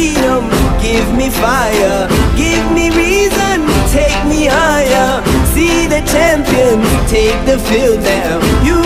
freedom, give me fire, give me reason, take me higher. See the champions take the field now. You